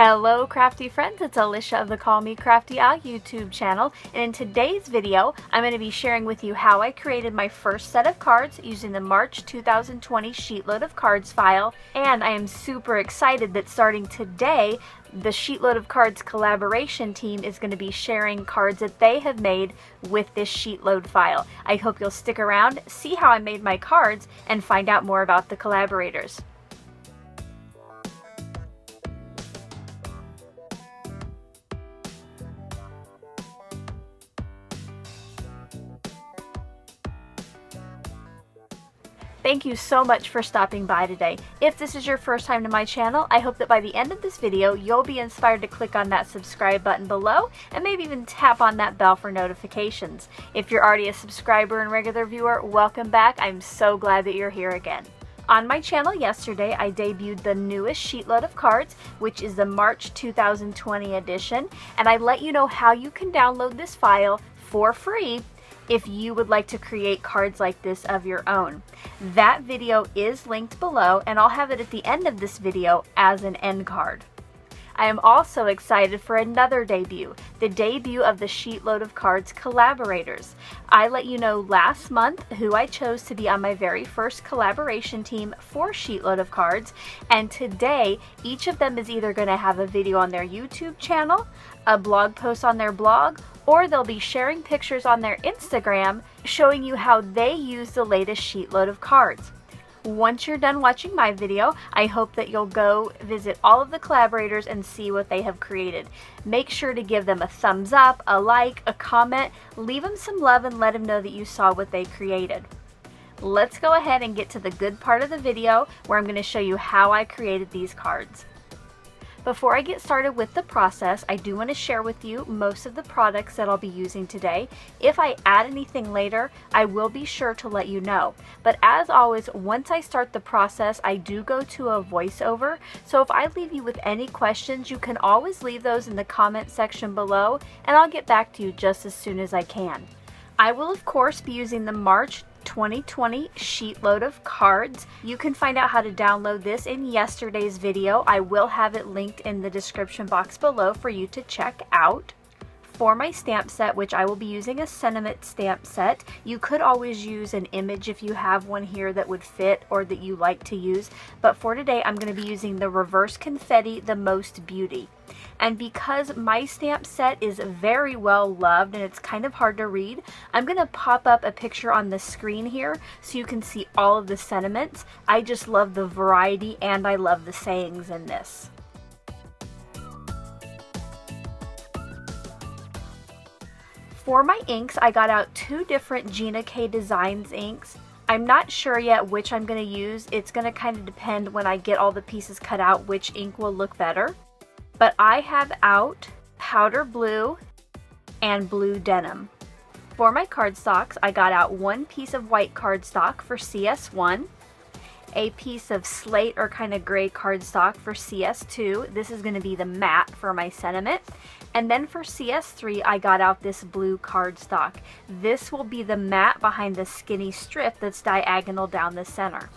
Hello crafty friends, it's Alicia of the Call Me Crafty Al YouTube channel and in today's video I'm going to be sharing with you how I created my first set of cards using the March 2020 Sheetload of Cards file and I am super excited that starting today the Sheetload of Cards collaboration team is going to be sharing cards that they have made with this Sheetload file. I hope you'll stick around, see how I made my cards, and find out more about the collaborators. Thank you so much for stopping by today. If this is your first time to my channel, I hope that by the end of this video, you'll be inspired to click on that subscribe button below and maybe even tap on that bell for notifications. If you're already a subscriber and regular viewer, welcome back. I'm so glad that you're here again. On my channel yesterday, I debuted the newest sheetload of cards, which is the March 2020 edition, and I let you know how you can download this file for free if you would like to create cards like this of your own. That video is linked below and I'll have it at the end of this video as an end card. I am also excited for another debut, the debut of the Sheetload of Cards collaborators. I let you know last month who I chose to be on my very first collaboration team for Sheetload of Cards, and today each of them is either going to have a video on their YouTube channel, a blog post on their blog, or they'll be sharing pictures on their Instagram showing you how they use the latest sheetload of cards. Once you're done watching my video, I hope that you'll go visit all of the collaborators and see what they have created. Make sure to give them a thumbs up, a like, a comment, leave them some love and let them know that you saw what they created. Let's go ahead and get to the good part of the video where I'm going to show you how I created these cards. Before I get started with the process, I do want to share with you most of the products that I'll be using today. If I add anything later, I will be sure to let you know. But as always, once I start the process, I do go to a voiceover. So if I leave you with any questions, you can always leave those in the comment section below and I'll get back to you just as soon as I can. I will of course be using the March 2020 sheet load of cards. You can find out how to download this in yesterday's video. I will have it linked in the description box below for you to check out for my stamp set, which I will be using a sentiment stamp set. You could always use an image if you have one here that would fit or that you like to use. But for today, I'm going to be using the Reverse Confetti The Most Beauty. And because my stamp set is very well loved and it's kind of hard to read, I'm going to pop up a picture on the screen here so you can see all of the sentiments. I just love the variety and I love the sayings in this. For my inks, I got out two different Gina K Designs inks. I'm not sure yet which I'm going to use. It's going to kind of depend when I get all the pieces cut out which ink will look better. But I have out powder blue and blue denim. For my cardstocks, I got out one piece of white cardstock for CS1, a piece of slate or kind of gray cardstock for CS2. This is going to be the matte for my sentiment. And then for CS3, I got out this blue cardstock. This will be the matte behind the skinny strip that's diagonal down the center.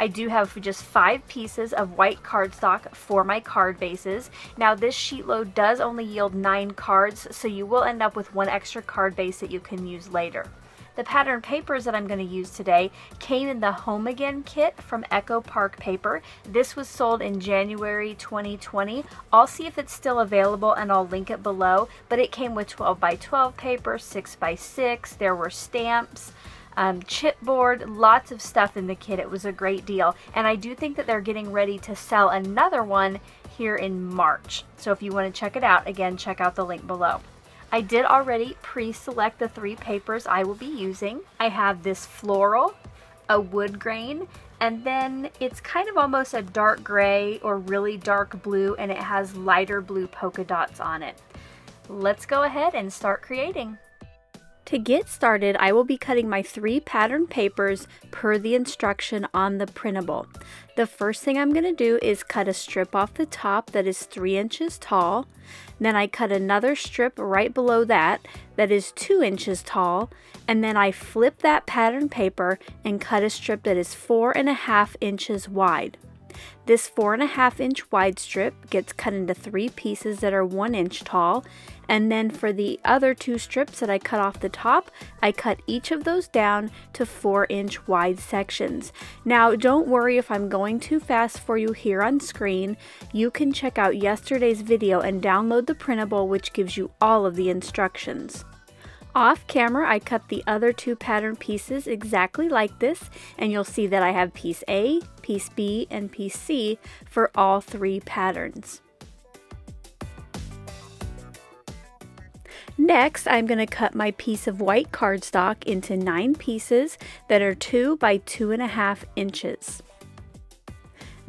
I do have just five pieces of white cardstock for my card bases. Now this sheet load does only yield nine cards, so you will end up with one extra card base that you can use later. The pattern papers that I'm going to use today came in the Home Again kit from Echo Park Paper. This was sold in January 2020. I'll see if it's still available and I'll link it below, but it came with 12 by 12 paper, 6 by 6 there were stamps, um, chipboard, lots of stuff in the kit. It was a great deal. And I do think that they're getting ready to sell another one here in March. So if you want to check it out, again, check out the link below. I did already pre-select the three papers I will be using. I have this floral, a wood grain, and then it's kind of almost a dark gray or really dark blue and it has lighter blue polka dots on it. Let's go ahead and start creating. To get started, I will be cutting my three pattern papers per the instruction on the printable. The first thing I'm going to do is cut a strip off the top that is 3 inches tall. Then I cut another strip right below that that is 2 inches tall. And then I flip that pattern paper and cut a strip that is 4.5 inches wide. This four and a half inch wide strip gets cut into three pieces that are one inch tall. And then for the other two strips that I cut off the top, I cut each of those down to four inch wide sections. Now don't worry if I'm going too fast for you here on screen. You can check out yesterday's video and download the printable which gives you all of the instructions. Off camera, I cut the other two pattern pieces exactly like this, and you'll see that I have piece A, piece B, and piece C for all three patterns. Next, I'm going to cut my piece of white cardstock into nine pieces that are two by two and a half inches.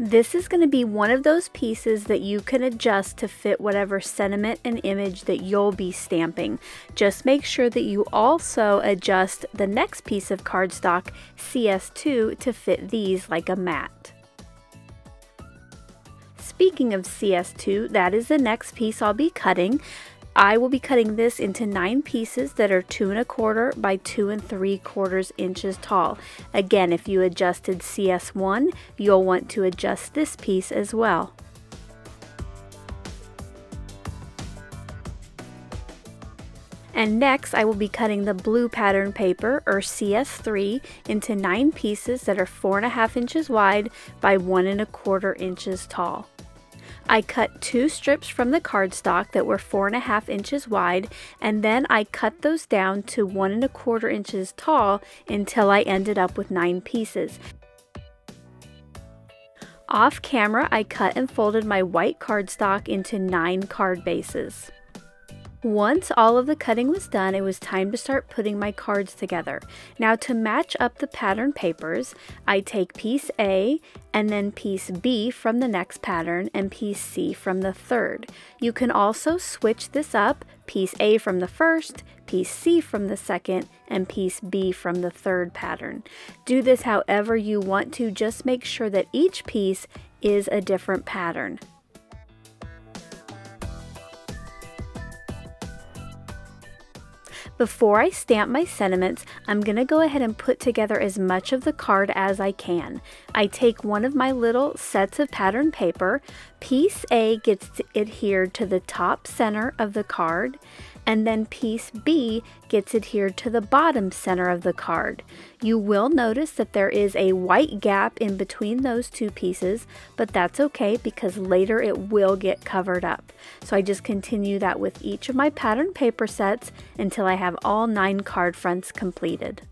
This is going to be one of those pieces that you can adjust to fit whatever sentiment and image that you'll be stamping. Just make sure that you also adjust the next piece of cardstock, CS2, to fit these like a mat. Speaking of CS2, that is the next piece I'll be cutting. I will be cutting this into nine pieces that are two and a quarter by two and three quarters inches tall. Again, if you adjusted CS1, you'll want to adjust this piece as well. And next I will be cutting the blue pattern paper or CS3 into nine pieces that are four and a half inches wide by one and a quarter inches tall. I cut two strips from the cardstock that were four and a half inches wide and then I cut those down to one and a quarter inches tall until I ended up with nine pieces. Off camera, I cut and folded my white cardstock into nine card bases. Once all of the cutting was done, it was time to start putting my cards together. Now to match up the pattern papers, I take piece A and then piece B from the next pattern and piece C from the third. You can also switch this up, piece A from the first, piece C from the second, and piece B from the third pattern. Do this however you want to, just make sure that each piece is a different pattern. Before I stamp my sentiments, I'm going to go ahead and put together as much of the card as I can. I take one of my little sets of pattern paper. Piece A gets adhered to the top center of the card and then piece B gets adhered to the bottom center of the card. You will notice that there is a white gap in between those two pieces, but that's okay because later it will get covered up. So I just continue that with each of my pattern paper sets until I have all nine card fronts completed.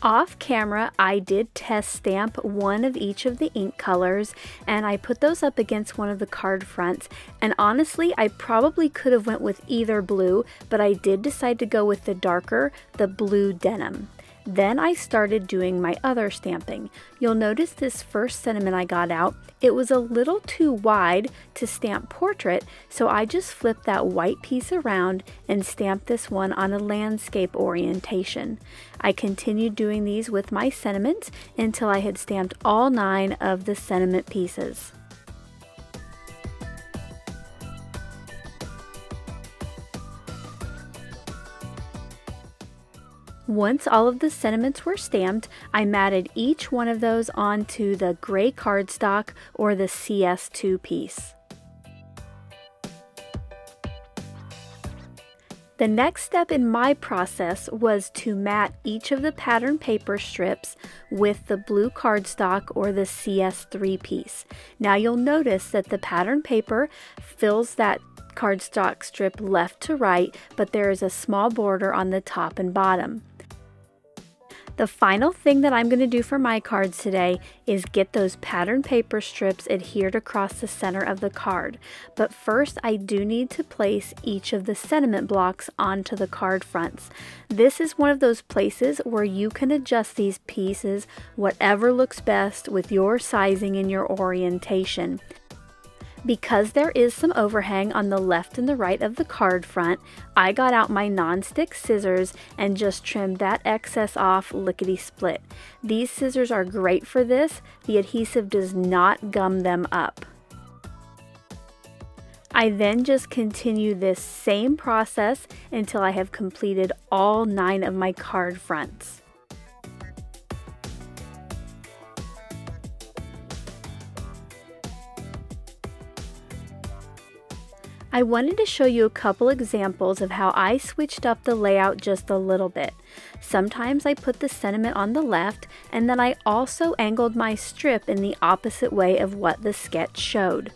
Off camera, I did test stamp one of each of the ink colors and I put those up against one of the card fronts and honestly I probably could have went with either blue but I did decide to go with the darker, the blue denim. Then I started doing my other stamping. You'll notice this first sentiment I got out, it was a little too wide to stamp portrait, so I just flipped that white piece around and stamped this one on a landscape orientation. I continued doing these with my sentiments until I had stamped all nine of the sentiment pieces. Once all of the sentiments were stamped, I matted each one of those onto the gray cardstock or the CS2 piece. The next step in my process was to mat each of the pattern paper strips with the blue cardstock or the CS3 piece. Now you'll notice that the pattern paper fills that cardstock strip left to right, but there is a small border on the top and bottom. The final thing that I'm going to do for my cards today is get those pattern paper strips adhered across the center of the card. But first I do need to place each of the sentiment blocks onto the card fronts. This is one of those places where you can adjust these pieces whatever looks best with your sizing and your orientation. Because there is some overhang on the left and the right of the card front, I got out my non-stick scissors and just trimmed that excess off lickety-split. These scissors are great for this. The adhesive does not gum them up. I then just continue this same process until I have completed all nine of my card fronts. I wanted to show you a couple examples of how I switched up the layout just a little bit. Sometimes I put the sentiment on the left and then I also angled my strip in the opposite way of what the sketch showed.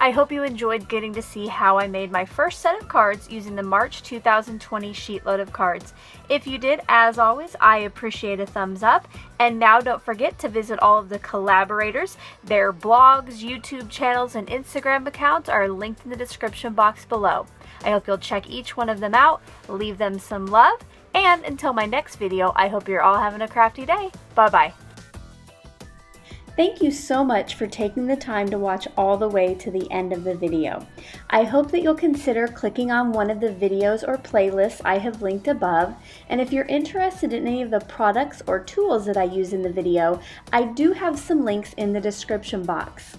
I hope you enjoyed getting to see how I made my first set of cards using the March 2020 sheetload of cards. If you did, as always, I appreciate a thumbs up. And now don't forget to visit all of the collaborators. Their blogs, YouTube channels, and Instagram accounts are linked in the description box below. I hope you'll check each one of them out, leave them some love, and until my next video, I hope you're all having a crafty day. Bye-bye. Thank you so much for taking the time to watch all the way to the end of the video. I hope that you'll consider clicking on one of the videos or playlists I have linked above, and if you're interested in any of the products or tools that I use in the video, I do have some links in the description box.